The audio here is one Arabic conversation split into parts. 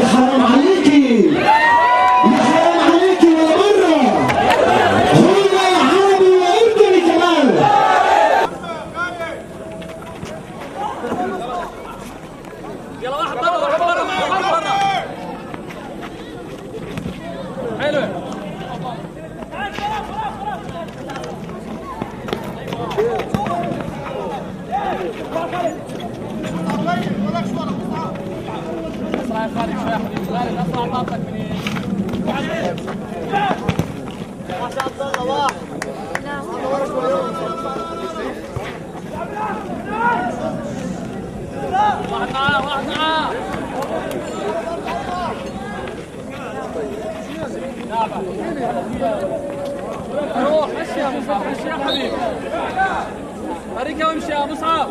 يا حرام عليكي! يا حرام عليكي ولا مرة! هو عربي وأردني كمان! يلا واحد برا واحد برا واحد برا حلو. خالد شوي يا حبيبي خالد اسرع طاقتك من ما روح مشي يا مصعب مشي يا حبيبي وامشي يا مصعب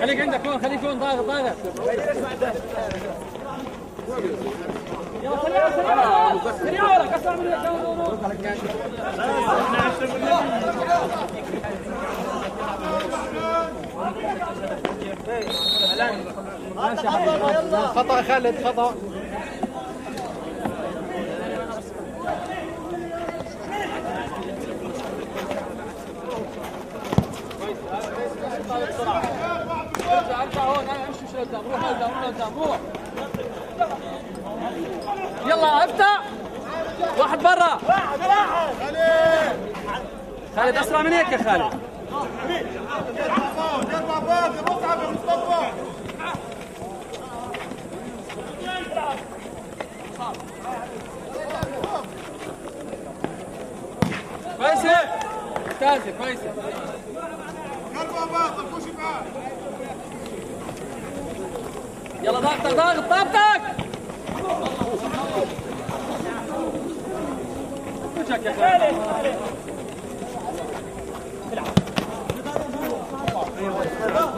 خليك عندك هون خليك هون ضاغط ضاغط يلا سريع سريع سريع ورا كسر من خطأ خالد خطأ. ارجع ارجع هون امشي روح روح يلا افتح واحد برا. خالد أسرع من هيك يا خالد. كويسة ممتازة كويسة يلا ضغطك ضغط ضغطك وجهك يا خالد سريع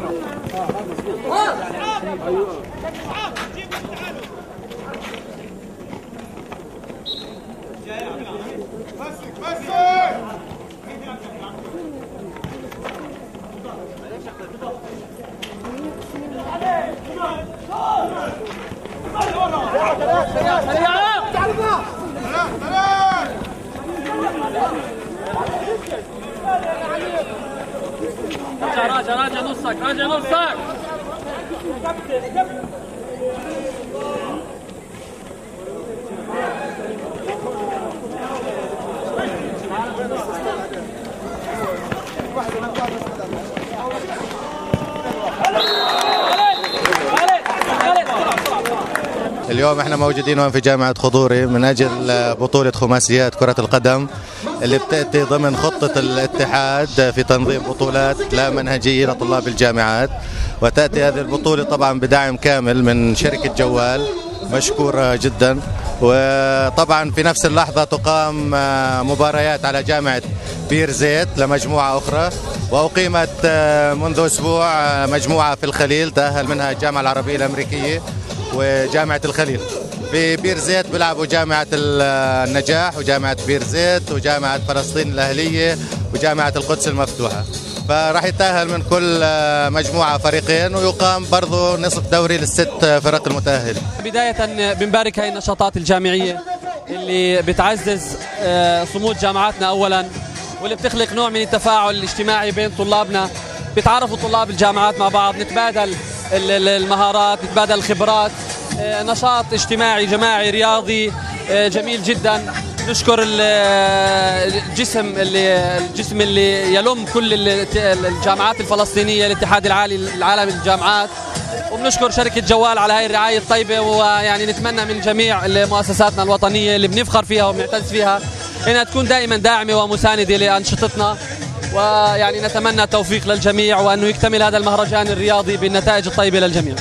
Celalce nu sac, trage nu sac! اليوم إحنا موجودين هون في جامعة خضوري من أجل بطولة خماسيات كرة القدم اللي بتأتي ضمن خطة الاتحاد في تنظيم بطولات لا منهجية لطلاب الجامعات. وتأتي هذه البطولة طبعا بدعم كامل من شركة جوال مشكورة جدا. وطبعا في نفس اللحظة تقام مباريات على جامعة بير زيت لمجموعة أخرى. وأقيمت منذ أسبوع مجموعة في الخليل تأهل منها الجامعة العربية الأمريكية. وجامعة الخليل. في بير زيت بيلعبوا جامعة النجاح وجامعة بير زيت وجامعة فلسطين الأهلية وجامعة القدس المفتوحة. فراح يتأهل من كل مجموعة فريقين ويقام برضو نصف دوري للست فرق المتأهلة بداية بنبارك هاي النشاطات الجامعية اللي بتعزز آه، صمود جامعاتنا أولا واللي بتخلق نوع من التفاعل الاجتماعي بين طلابنا. بيتعرفوا طلاب الجامعات مع بعض نتبادل المهارات نتبادل الخبرات. آه، نشاط اجتماعي جماعي رياضي آه، جميل جدا. نشكر ال- الجسم اللي الجسم اللي يلم كل ال- الجامعات الفلسطينية الاتحاد العالي العالمي للجامعات وبنشكر شركة جوال على هاي الرعاية الطيبة ويعني نتمنى من جميع مؤسساتنا الوطنية اللي بنفخر فيها وبنعتز فيها إنها تكون دائما داعمة ومساندة لأنشطتنا. ويعني نتمنى التوفيق للجميع وانه يكتمل هذا المهرجان الرياضي بالنتائج الطيبة للجميع.